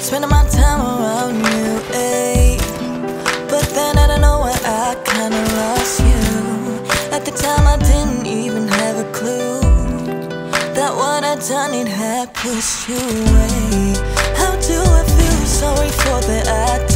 Spending my time around you, But then I don't know why I kinda lost you. At the time I didn't even have a clue That what I done it had pushed you away. How do I feel sorry for the act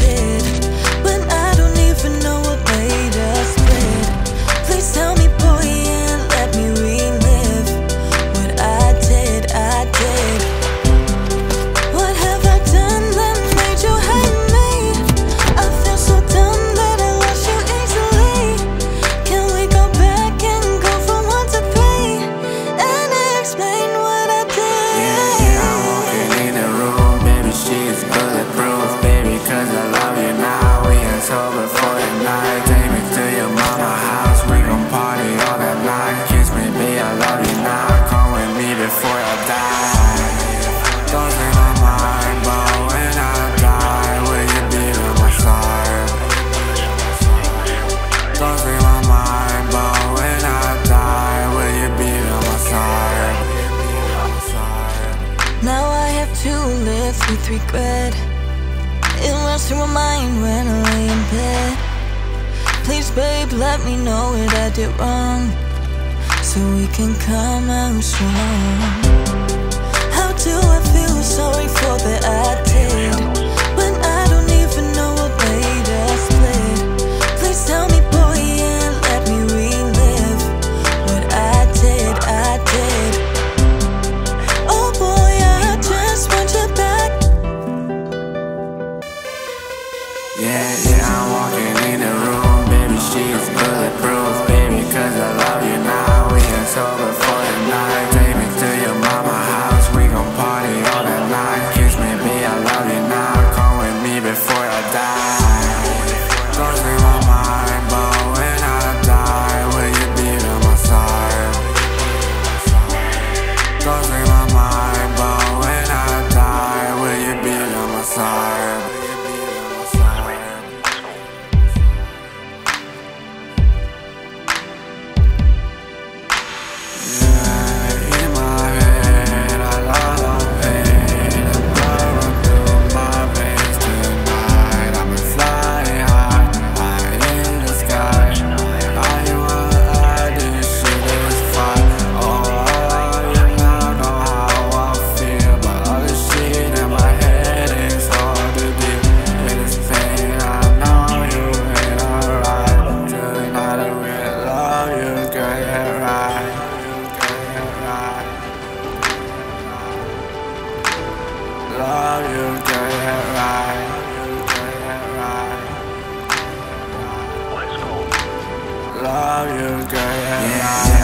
regret It runs through my mind when I lay in bed. Please babe, let me know what I did wrong So we can come out strong. How do I feel? Sorry for the I did? now walking in the room. Love you, done it right. Love you, girl. Yeah.